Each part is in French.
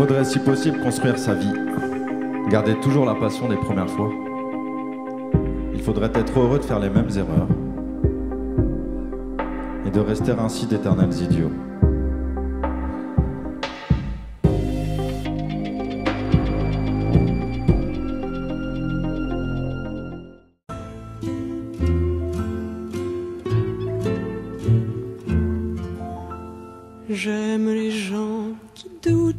faudrait si possible construire sa vie, garder toujours la passion des premières fois. Il faudrait être heureux de faire les mêmes erreurs et de rester ainsi d'éternels idiots. J'aime les gens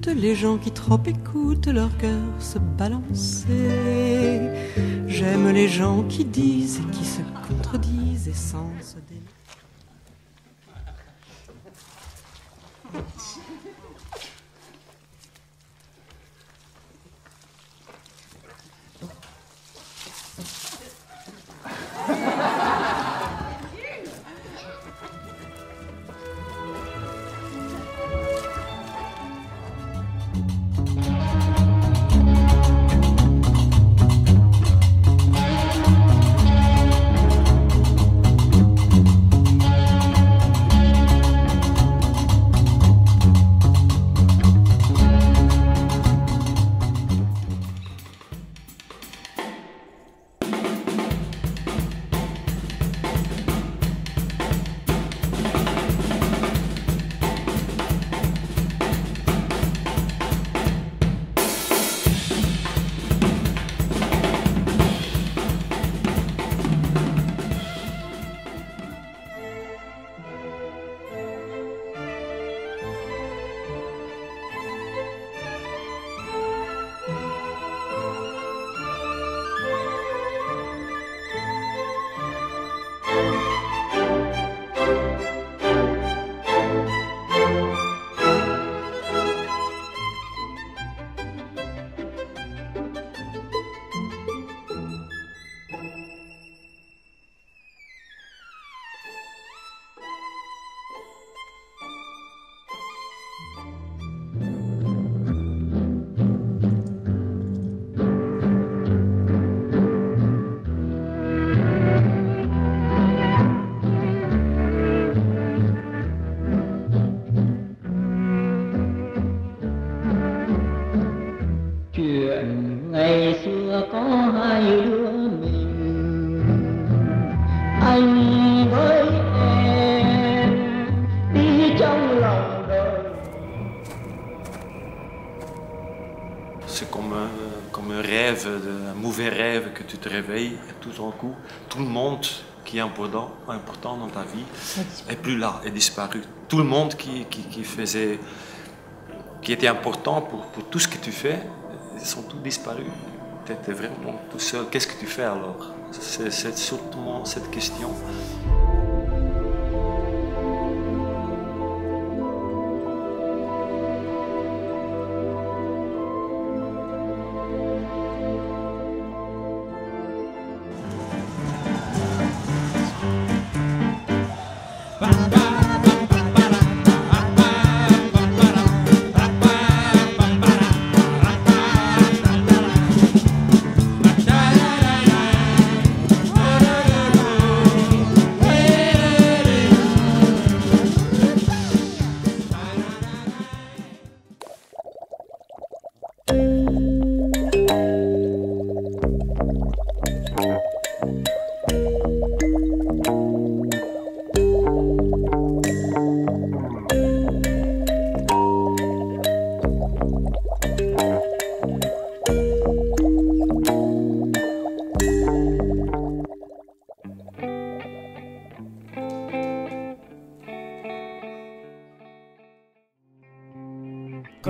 les gens qui trop écoutent leur cœur se balancer. J'aime les gens qui disent et qui se contredisent et sans se dénoncer. Comme un, comme un rêve, un mauvais rêve que tu te réveilles et tout d'un coup, tout le monde qui est important, important dans ta vie est plus là, est disparu. Tout le monde qui, qui, faisait, qui était important pour, pour tout ce que tu fais, ils sont tous disparus. Tu étais vraiment tout seul. Qu'est-ce que tu fais alors? C'est surtout cette question. pa, pa.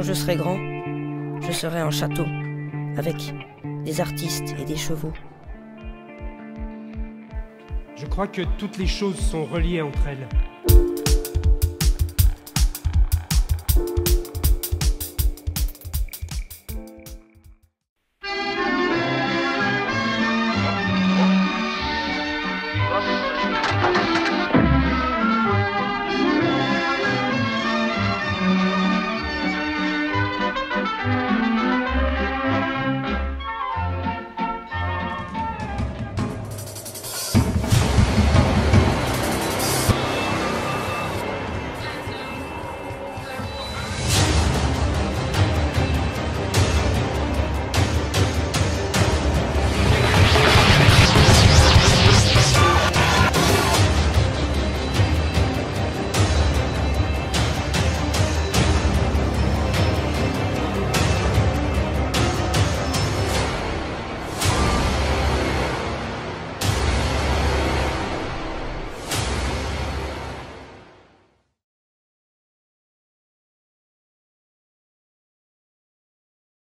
Quand je serai grand, je serai un château, avec des artistes et des chevaux. Je crois que toutes les choses sont reliées entre elles.